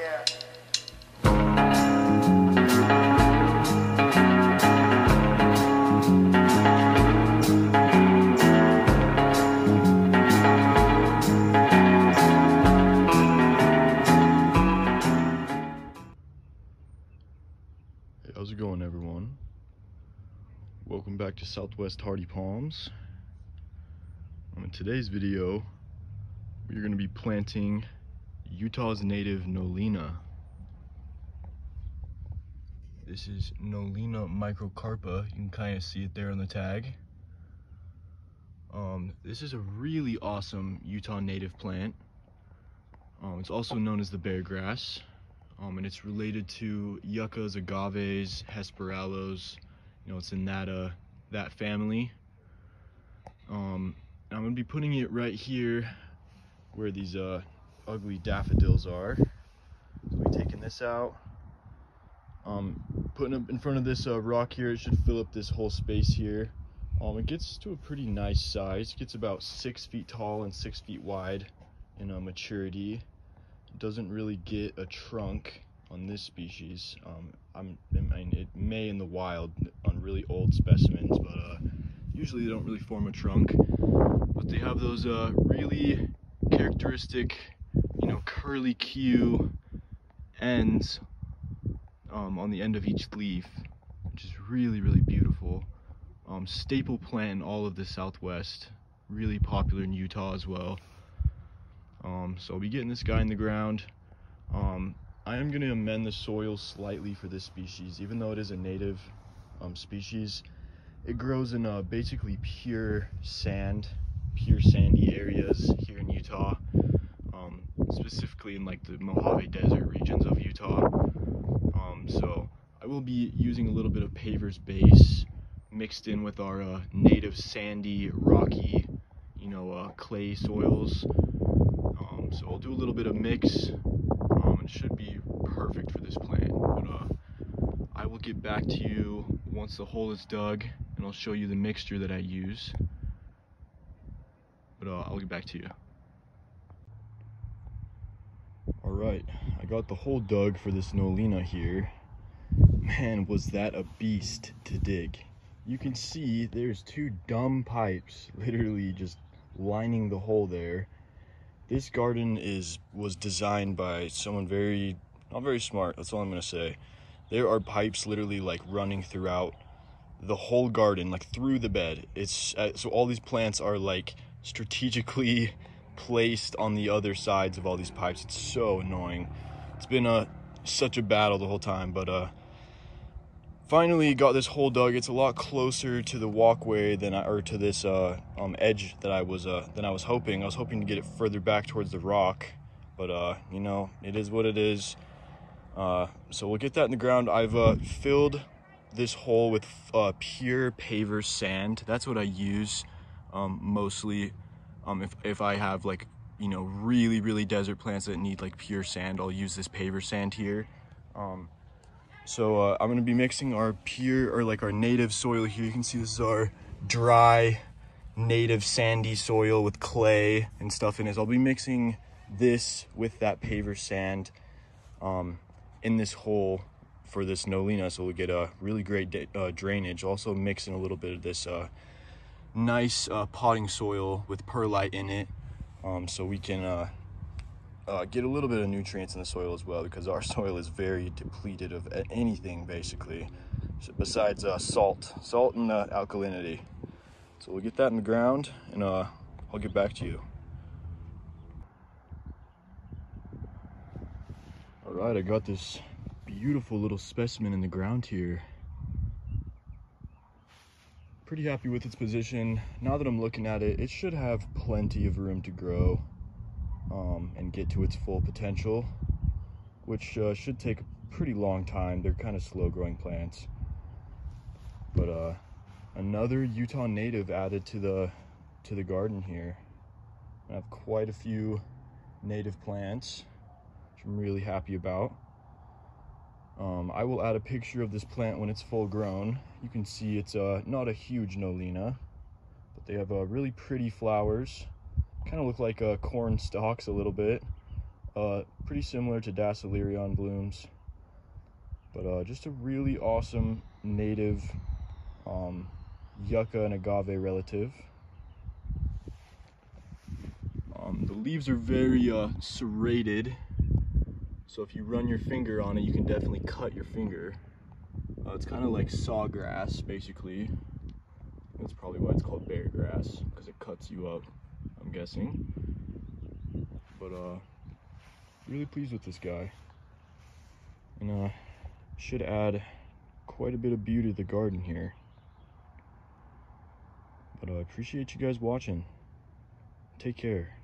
Hey, how's it going, everyone? Welcome back to Southwest Hardy Palms. Um, in today's video, we're going to be planting Utah's native Nolina. This is Nolina microcarpa. You can kind of see it there on the tag. Um, this is a really awesome Utah native plant. Um, it's also known as the bear grass um, and it's related to yuccas, agaves, hesperaloes. You know, it's in that uh that family. Um, I'm gonna be putting it right here where these uh ugly daffodils are. So we're taking this out. Um, putting it in front of this uh, rock here, it should fill up this whole space here. Um, it gets to a pretty nice size. It gets about six feet tall and six feet wide in uh, maturity It doesn't really get a trunk on this species. Um, I mean, it may in the wild on really old specimens, but uh, usually they don't really form a trunk. But they have those uh, really characteristic, you know, curly Q ends um, on the end of each leaf, which is really, really beautiful. Um, staple plant in all of the Southwest, really popular in Utah as well. Um, so I'll be getting this guy in the ground. Um, I am going to amend the soil slightly for this species, even though it is a native um, species. It grows in uh, basically pure sand, pure sandy areas here in Utah, specifically in like the Mojave Desert regions of Utah. Um, so I will be using a little bit of paver's base mixed in with our uh, native sandy, rocky, you know, uh, clay soils so I'll do a little bit of mix. Um, it should be perfect for this plant. But uh, I will get back to you once the hole is dug, and I'll show you the mixture that I use. But uh, I'll get back to you. All right, I got the hole dug for this Nolina here. Man, was that a beast to dig. You can see there's two dumb pipes literally just lining the hole there this garden is was designed by someone very not very smart that's all i'm gonna say there are pipes literally like running throughout the whole garden like through the bed it's uh, so all these plants are like strategically placed on the other sides of all these pipes it's so annoying it's been a such a battle the whole time but uh finally got this hole dug. It's a lot closer to the walkway than I, or to this uh, um, edge that I was uh, than I was hoping. I was hoping to get it further back towards the rock, but uh, you know, it is what it is. Uh, so we'll get that in the ground. I've uh, filled this hole with uh, pure paver sand. That's what I use um, mostly. Um, if if I have like you know really really desert plants that need like pure sand, I'll use this paver sand here. Um, so uh, I'm gonna be mixing our pure or like our native soil here. You can see this is our dry native sandy soil with clay and stuff in it. I'll be mixing this with that paver sand um, in this hole for this Nolina. So we'll get a really great uh, drainage. Also mixing a little bit of this uh, nice uh, potting soil with perlite in it. Um, so we can uh, uh, get a little bit of nutrients in the soil as well because our soil is very depleted of anything basically. Besides uh, salt salt and uh, alkalinity. So we'll get that in the ground and uh, I'll get back to you. All right I got this beautiful little specimen in the ground here pretty happy with its position now that I'm looking at it it should have plenty of room to grow um, and get to its full potential, which uh, should take a pretty long time. They're kind of slow growing plants. But uh, another Utah native added to the to the garden here. I have quite a few native plants, which I'm really happy about. Um, I will add a picture of this plant when it's full grown. You can see it's uh, not a huge Nolina, but they have uh, really pretty flowers kind of look like uh, corn stalks a little bit. Uh, pretty similar to Dasylirion blooms, but uh, just a really awesome native um, yucca and agave relative. Um, the leaves are very uh, serrated, so if you run your finger on it, you can definitely cut your finger. Uh, it's kind of like sawgrass, basically. That's probably why it's called bear grass, because it cuts you up, I'm guessing. But, uh, really pleased with this guy. And, uh, should add quite a bit of beauty to the garden here. But uh, I appreciate you guys watching. Take care.